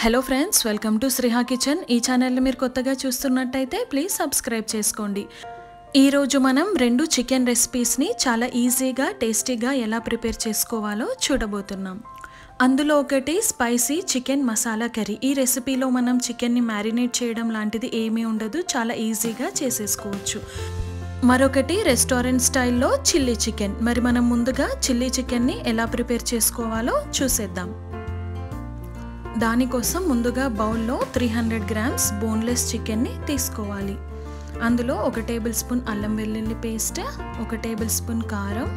Hello friends welcome to Sriha kitchen ఈ ఛానల్ని మీరు కొత్తగా చూస్తున్నట్టయితే ప్లీజ్ సబ్స్క్రైబ్ చేసుకోండి. ఈరోజు మనం రెండు చికెన్ రెసిపీస్ని చాలా ఈజీగా టేస్టీగా ఎలా ప్రిపేర్ చేసుకోవాలో చూడబోతున్నాం. అందులో ఒకటి స్పైసీ చికెన్ మసాలా కర్రీ ఈ రెసిపీలో మనం చికెన్ని మ్యారినేట్ చేయడం లాంటిది ఏమీ ఉండదు చాలా ఈజీగా చేసేసుకోవచ్చు. మరొకటి రెస్టారెంట్ స్టైల్లో చిల్లీ చికెన్ మరి మనం ముందుగా చిల్లీ చికెన్ని ఎలా ప్రిపేర్ చేసుకోవాలో చూసేద్దాం. దానికోసం ముందుగా బౌల్లో త్రీ హండ్రెడ్ గ్రామ్స్ బోన్లెస్ చికెన్ని తీసుకోవాలి. అందులో ఒక టేబుల్ స్పూన్ అల్లం వెల్లుల్లి పేస్ట్ ఒక టేబుల్ స్పూన్ కారం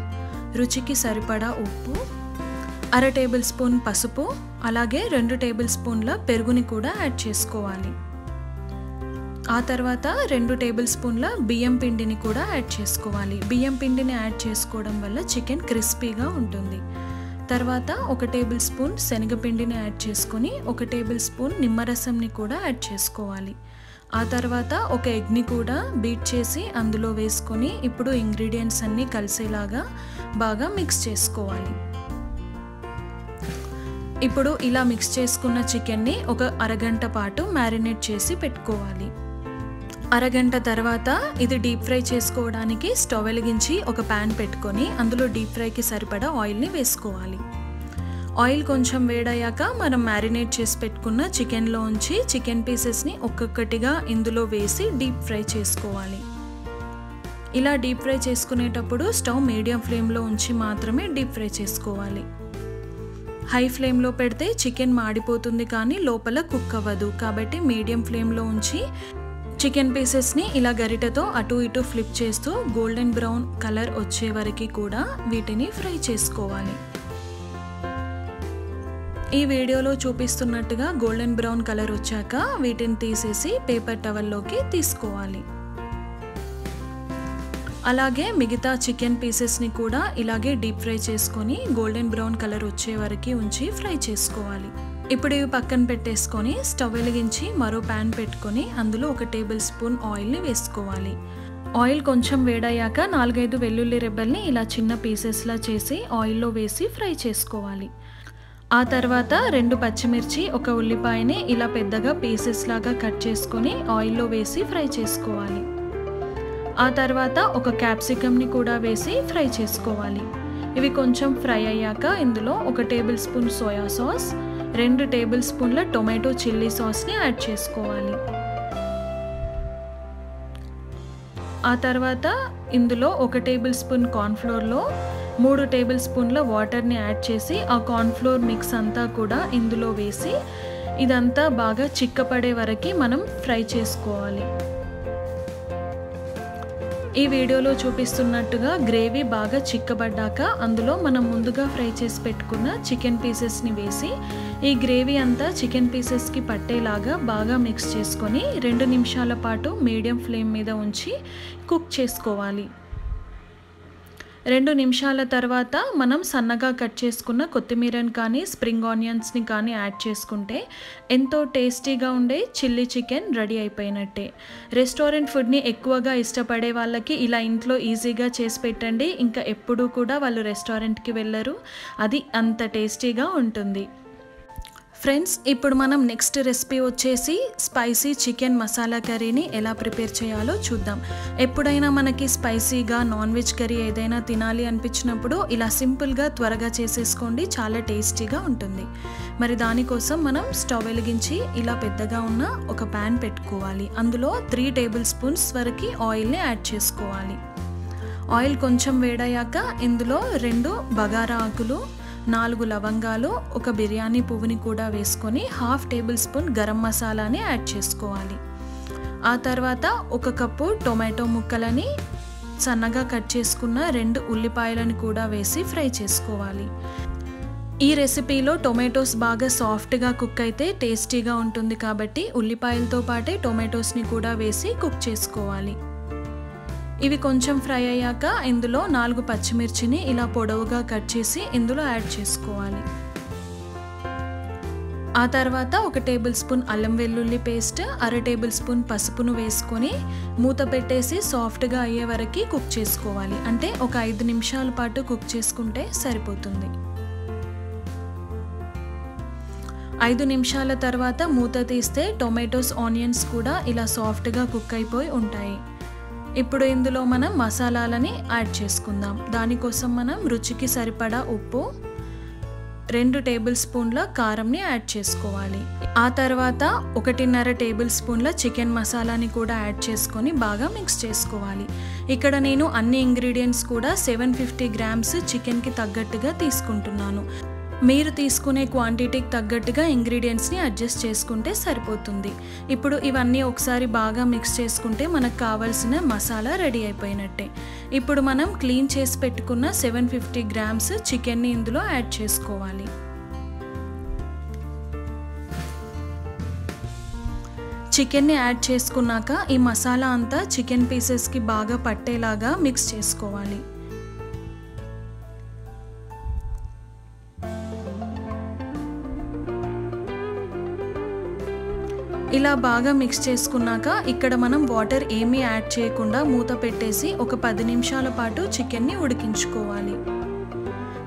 రుచికి సరిపడా ఉప్పు అర టేబుల్ స్పూన్ పసుపు అలాగే రెండు టేబుల్ స్పూన్ల పెరుగుని కూడా యాడ్ చేసుకోవాలి. ఆ తర్వాత రెండు టేబుల్ స్పూన్ల బియ్యం పిండిని కూడా యాడ్ చేసుకోవాలి. బియ్యం పిండిని యాడ్ చేసుకోవడం వల్ల చికెన్ క్రిస్పీగా ఉంటుంది. తర్వాత ఒక టేబుల్ స్పూన్ శనగపిండిని యాడ్ చేసుకొని ఒక టేబుల్ స్పూన్ నిమ్మరసంని కూడా యాడ్ చేసుకోవాలి. ఆ తర్వాత ఒక ఎగ్ని కూడా బీట్ చేసి అందులో వేసుకొని ఇప్పుడు ఇంగ్రీడియంట్స్ అన్నీ కలిసేలాగా బాగా మిక్స్ చేసుకోవాలి. ఇప్పుడు ఇలా మిక్స్ చేసుకున్న చికెన్ని ఒక అరగంట పాటు మ్యారినేట్ చేసి పెట్టుకోవాలి. అరగంట తర్వాత ఇది డీప్ ఫ్రై చేసుకోవడానికి స్టవ్ వెలిగించి ఒక ప్యాన్ పెట్టుకొని అందులో డీప్ ఫ్రైకి సరిపడా ఆయిల్ని వేసుకోవాలి. ఆయిల్ కొంచెం వేడయ్యాక మనం మ్యారినేట్ చేసి పెట్టుకున్న చికెన్లో ఉంచి చికెన్ పీసెస్ని ఒక్కొక్కటిగా ఇందులో వేసి డీప్ ఫ్రై చేసుకోవాలి. ఇలా డీప్ ఫ్రై చేసుకునేటప్పుడు స్టవ్ మీడియం ఫ్లేమ్లో ఉంచి మాత్రమే డీప్ ఫ్రై చేసుకోవాలి. హై ఫ్లేమ్లో పెడితే చికెన్ మాడిపోతుంది కానీ లోపల కుక్ అవ్వదు. కాబట్టి మీడియం ఫ్లేమ్లో ఉంచి చికెన్ పీసెస్ని ఇలా గరిటతో అటు ఇటు ఫ్లిప్ చేస్తూ గోల్డెన్ బ్రౌన్ కలర్ వచ్చే వరకు కూడా వీటిని ఫ్రై చేసుకోవాలి. ఈ వీడియోలో చూపిస్తున్నట్టుగా గోల్డెన్ బ్రౌన్ కలర్ వచ్చాక వీటిని తీసేసి పేపర్ టవల్లోకి తీసుకోవాలి. అలాగే మిగతా చికెన్ పీసెస్ని కూడా ఇలాగే డీప్ ఫ్రై చేసుకొని గోల్డెన్ బ్రౌన్ కలర్ వచ్చే వరకు ఉంచి ఫ్రై చేసుకోవాలి. ఇప్పుడు ఇవి పక్కన పెట్టేసుకొని స్టవ్ వెలిగించి మరో ప్యాన్ పెట్టుకొని అందులో ఒక టేబుల్ స్పూన్ ఆయిల్ని వేసుకోవాలి. ఆయిల్ కొంచెం వేడయ్యాక నాలుగైదు వెల్లుల్లి రెబ్బల్ని ఇలా చిన్న పీసెస్లా చేసి ఆయిల్లో వేసి ఫ్రై చేసుకోవాలి. ఆ తర్వాత రెండు పచ్చిమిర్చి ఒక ఉల్లిపాయని ఇలా పెద్దగా పీసెస్ లాగా కట్ చేసుకొని ఆయిల్లో వేసి ఫ్రై చేసుకోవాలి. ఆ తర్వాత ఒక క్యాప్సికమ్ని కూడా వేసి ఫ్రై చేసుకోవాలి. ఇవి కొంచెం ఫ్రై అయ్యాక ఇందులో ఒక టేబుల్ స్పూన్ సోయా సాస్ రెండు టేబుల్ స్పూన్ల టొమాటో చిల్లీ సాస్ని యాడ్ చేసుకోవాలి. ఆ తర్వాత ఇందులో ఒక టేబుల్ స్పూన్ కార్న్ఫ్లోర్లో మూడు టేబుల్ స్పూన్ల వాటర్ని యాడ్ చేసి ఆ కార్న్ఫ్లోర్ మిక్స్ అంతా కూడా ఇందులో వేసి ఇదంతా బాగా చిక్కపడే వరకు మనం ఫ్రై చేసుకోవాలి. ఈ వీడియోలో చూపిస్తున్నట్టుగా గ్రేవీ బాగా చిక్కబడ్డాక అందులో మనం ముందుగా ఫ్రై చేసి పెట్టుకున్న చికెన్ పీసెస్ని వేసి ఈ గ్రేవీ అంతా చికెన్ పీసెస్కి పట్టేలాగా బాగా మిక్స్ చేసుకొని రెండు నిమిషాల పాటు మీడియం ఫ్లేమ్ మీద ఉంచి కుక్ చేసుకోవాలి. రెండు నిమిషాల తర్వాత మనం సన్నగా కట్ చేసుకున్న కొత్తిమీరని కానీ స్ప్రింగ్ ఆనియన్స్ని కానీ యాడ్ చేసుకుంటే ఎంతో టేస్టీగా ఉండే చిల్లీ చికెన్ రెడీ అయిపోయినట్టే. రెస్టారెంట్ ఫుడ్ని ఎక్కువగా ఇష్టపడే వాళ్ళకి ఇలా ఇంట్లో ఈజీగా చేసి పెట్టండి. ఇంకా ఎప్పుడూ కూడా వాళ్ళు రెస్టారెంట్కి వెళ్ళరు. అది అంత టేస్టీగా ఉంటుంది. ఫ్రెండ్స్ ఇప్పుడు మనం నెక్స్ట్ రెసిపీ వచ్చేసి స్పైసీ చికెన్ మసాలా కర్రీని ఎలా ప్రిపేర్ చేయాలో చూద్దాం. ఎప్పుడైనా మనకి స్పైసీగా నాన్ వెజ్ కర్రీ ఏదైనా తినాలి అనిపించినప్పుడు ఇలా సింపుల్గా త్వరగా చేసేసుకోండి చాలా టేస్టీగా ఉంటుంది. మరి దానికోసం మనం స్టవ్ వెలిగించి ఇలా పెద్దగా ఉన్న ఒక ప్యాన్ పెట్టుకోవాలి. అందులో త్రీ టేబుల్ స్పూన్స్ వరకు ఆయిల్ని యాడ్ చేసుకోవాలి. ఆయిల్ కొంచెం వేడయ్యాక ఇందులో రెండు బగారా ఆకులు నాలుగు లవంగాలు ఒక బిర్యానీ పువ్వుని కూడా వేసుకొని హాఫ్ టేబుల్ స్పూన్ గరం మసాలాని యాడ్ చేసుకోవాలి. ఆ తర్వాత ఒక కప్పు టొమాటో ముక్కలని సన్నగా కట్ చేసుకున్న రెండు ఉల్లిపాయలను కూడా వేసి ఫ్రై చేసుకోవాలి. ఈ రెసిపీలో టొమాటోస్ బాగా సాఫ్ట్గా కుక్ అయితే టేస్టీగా ఉంటుంది కాబట్టి ఉల్లిపాయలతో పాటే టొమాటోస్ని కూడా వేసి కుక్ చేసుకోవాలి. ఇవి కొంచెం ఫ్రై అయ్యాక ఇందులో నాలుగు పచ్చిమిర్చిని ఇలా పొడవుగా కట్ చేసి ఇందులో యాడ్ చేసుకోవాలి. ఆ తర్వాత ఒక టేబుల్ స్పూన్ అల్లం వెల్లుల్లి పేస్ట్ అర టేబుల్ స్పూన్ పసుపును వేసుకొని మూత పెట్టేసి సాఫ్ట్గా అయ్యే వరకు కుక్ చేసుకోవాలి. అంటే ఒక ఐదు నిమిషాల పాటు కుక్ చేసుకుంటే సరిపోతుంది. ఐదు నిమిషాల తర్వాత మూత తీస్తే టొమాటోస్ ఆనియన్స్ కూడా ఇలా సాఫ్ట్గా కుక్ అయిపోయి ఉంటాయి. ఇప్పుడు ఇందులో మనం మసాలాలని యాడ్ చేసుకుందాం. దానికోసం మనం రుచికి సరిపడా ఉప్పు రెండు టేబుల్ స్పూన్ల కారంని యాడ్ చేసుకోవాలి. ఆ తర్వాత ఒకటిన్నర టేబుల్ స్పూన్ల చికెన్ మసాలాని కూడా యాడ్ చేసుకొని బాగా మిక్స్ చేసుకోవాలి. ఇక్కడ నేను అన్ని ఇంగ్రీడియంట్స్ కూడా సెవెన్ ఫిఫ్టీ గ్రామ్స్ చికెన్కి తగ్గట్టుగా తీసుకుంటున్నాను. మీరు తీసుకునే క్వాంటిటీకి తగ్గట్టుగా ఇంగ్రీడియంట్స్ని అడ్జస్ట్ చేసుకుంటే సరిపోతుంది. ఇప్పుడు ఇవన్నీ ఒకసారి బాగా మిక్స్ చేసుకుంటే మనకు కావాల్సిన మసాలా రెడీ అయిపోయినట్టే. ఇప్పుడు మనం క్లీన్ చేసి పెట్టుకున్న సెవెన్ ఫిఫ్టీ గ్రామ్స్ చికెన్ని ఇందులో యాడ్ చేసుకోవాలి. చికెన్ని యాడ్ చేసుకున్నాక ఈ మసాలా అంతా చికెన్ పీసెస్కి బాగా పట్టేలాగా మిక్స్ చేసుకోవాలి. ఇలా బాగా మిక్స్ చేసుకున్నాక ఇక్కడ మనం వాటర్ ఏమీ యాడ్ చేయకుండా మూత పెట్టేసి ఒక పది నిమిషాల పాటు చికెన్ని ఉడికించుకోవాలి.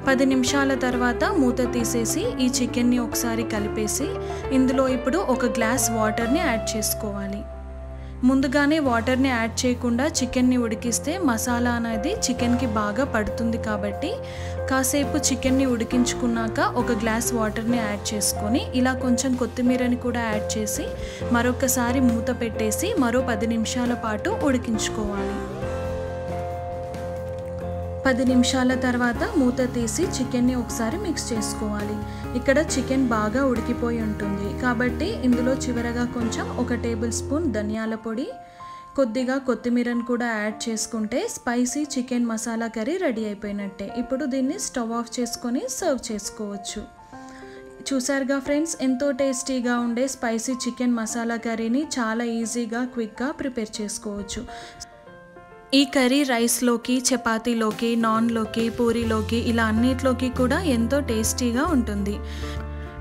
పది నిమిషాల తర్వాత మూత తీసేసి ఈ చికెన్ని ఒకసారి కలిపేసి ఇందులో ఇప్పుడు ఒక గ్లాస్ వాటర్ని యాడ్ చేసుకోవాలి. ముందుగానే వాటర్ని యాడ్ చేయకుండా చికెన్ని ఉడికిస్తే మసాలా అనేది చికెన్కి బాగా పడుతుంది కాబట్టి కాసేపు చికెన్ని ఉడికించుకున్నాక ఒక గ్లాస్ వాటర్ని యాడ్ చేసుకొని ఇలా కొంచెం కొత్తిమీరని కూడా యాడ్ చేసి మరొకసారి మూత పెట్టేసి మరో పది నిమిషాల పాటు ఉడికించుకోవాలి. పది నిమిషాల తర్వాత మూత తీసి చికెన్ని ఒకసారి మిక్స్ చేసుకోవాలి. ఇక్కడ చికెన్ బాగా ఉడికిపోయి ఉంటుంది. కాబట్టి ఇందులో చివరగా కొంచెం ఒక టేబుల్ స్పూన్ ధనియాల పొడి కొద్దిగా కొత్తిమీరను కూడా యాడ్ చేసుకుంటే spicy chicken masala curry ready అయిపోయినట్టే. ఇప్పుడు దీన్ని స్టవ్ ఆఫ్ చేసుకొని సర్వ్ చేసుకోవచ్చు. చూసారుగా ఫ్రెండ్స్ ఎంతో టేస్టీగా ఉండే స్పైసీ చికెన్ మసాలా కర్రీని చాలా ఈజీగా క్విక్గా ప్రిపేర్ చేసుకోవచ్చు. ఈ కర్రీ రైస్లోకి చపాతీలోకి నాన్లోకి పూరీలోకి ఇలా అన్నిట్లోకి కూడా ఎంతో టేస్టీగా ఉంటుంది.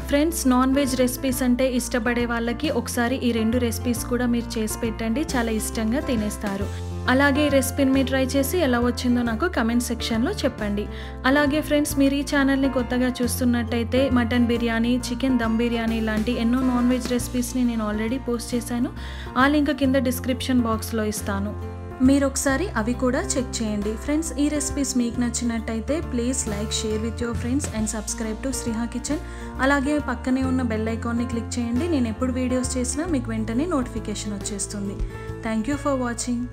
ఫ్రెండ్స్ నాన్ వెజ్ రెసిపీస్ అంటే ఇష్టపడే వాళ్ళకి ఒకసారి ఈ రెండు రెసిపీస్ కూడా మీరు చేసి పెట్టండి. చాలా ఇష్టంగా తినేస్తారు. అలాగే ఈ రెసిపీని మీరు ట్రై చేసి ఎలా వచ్చిందో నాకు కమెంట్ సెక్షన్లో చెప్పండి. అలాగే ఫ్రెండ్స్ మీరు ఈ ఛానల్ని కొత్తగా చూస్తున్నట్టయితే మటన్ బిర్యానీ చికెన్ దమ్ బిర్యానీ లాంటి ఎన్నో నాన్ వెజ్ రెసిపీస్ని నేను ఆల్రెడీ పోస్ట్ చేశాను. ఆ లింక్ కింద డిస్క్రిప్షన్ బాక్స్లో ఇస్తాను. మీరు ఒకసారి అవి కూడా చెక్ చేయండి. ఫ్రెండ్స్ ఈ రెసిపీస్ మీకు నచ్చినట్టయితే please like share with your friends and subscribe to Sriha kitchen. అలాగే పక్కనే ఉన్న బెల్ ఐకాన్ని క్లిక్ చేయండి. నేను ఎప్పుడు వీడియోస్ చేసినా మీకు వెంటనే నోటిఫికేషన్ వచ్చేస్తుంది. Thank you for watching.